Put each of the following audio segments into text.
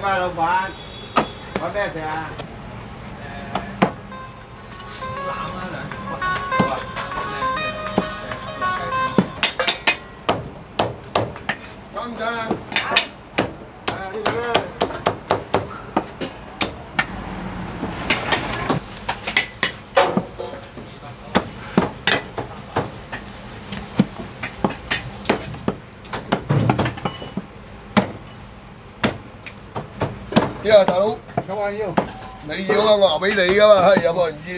你買老闆，買咩食啊？啲啊，大佬，咁啊要。你要啊，我話俾你噶嘛，係有冇人要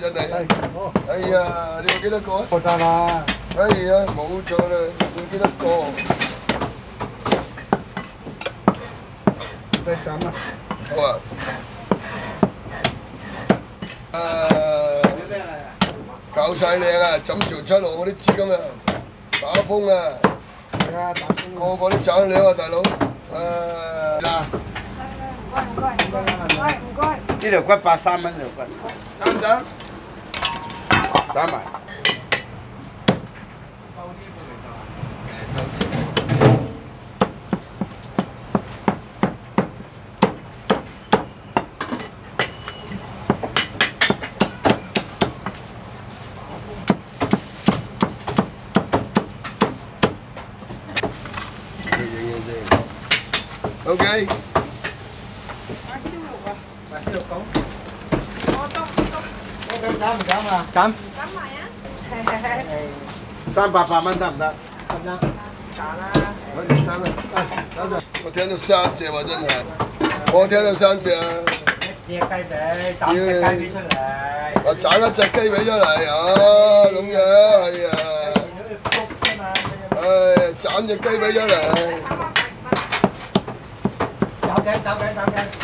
真係，係，好，哎呀，你有幾多個啊？好得啦。哎呀，冇咗啦，要幾多個？再ចាំ啦。好啊。誒，搞晒靚啊！枕朝七號我啲資金啊，打風啊，係啊，打工個個都賺你啊，大佬。誒呢条骨八三蚊条骨，得唔得？打埋。影影先。OK。买 燒肉啊！買呢條講。我都都我哋減唔減啊？減揀埋啊！三百八蚊得唔得？得啦，打啦！我哋三蚊。得得。我聽到三隻。喎，真係。我听到三隻。啊！一隻。雞髀，斬隻。雞髀出嚟。我斬一隻。雞髀出嚟啊！咁樣係啊！見到佢谷啫嘛，唉，斬隻。雞髀出嚟。走緊走緊走緊。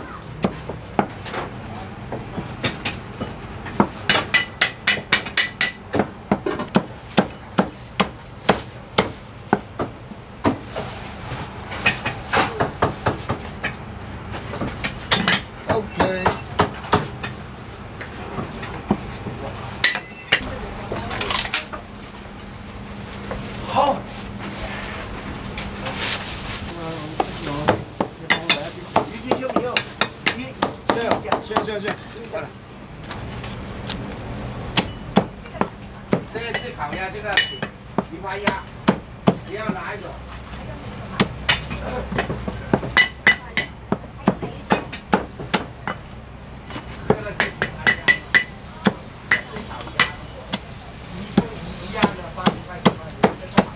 这个是烤鸭，这个菊花鸭，你要哪一种？这个是菊花鸭，这是烤鸭，一样的八十块九块钱，这个好。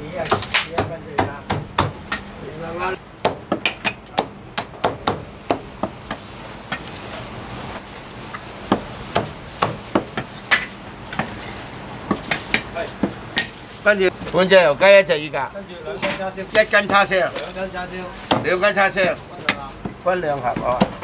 你啊，你啊，跟住啦。跟住。半隻油雞，一隻乳鴿，跟住兩斤叉燒，一斤叉燒，兩斤叉燒，兩斤叉燒，分兩盒。分兩盒哦。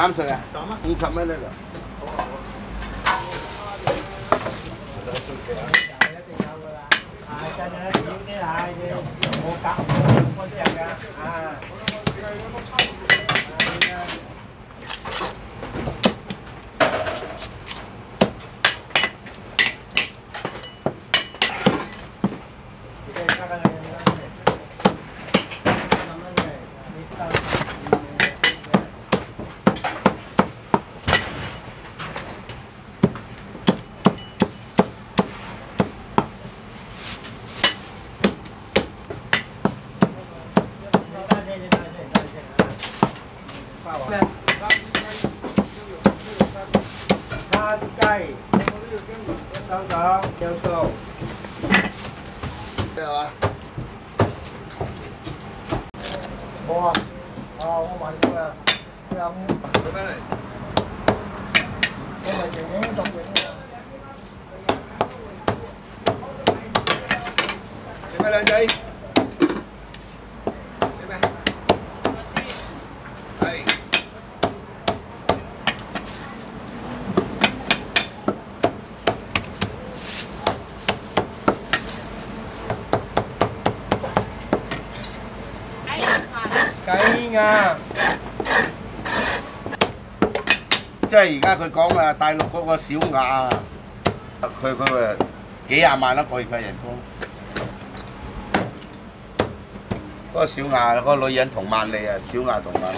斩唔斩碎啊？斩啊！五十蚊呢度。一定 Đây rồi. Bò. Ờ, không mạnh nhưng mà cái ông cái này. Cái này chỉ 雞鴨，即系而家佢講啊，大陸嗰個小雅啊，佢佢誒幾廿萬一個月嘅人工。嗰個小雅，嗰、個女人同萬利啊，小雅同萬利。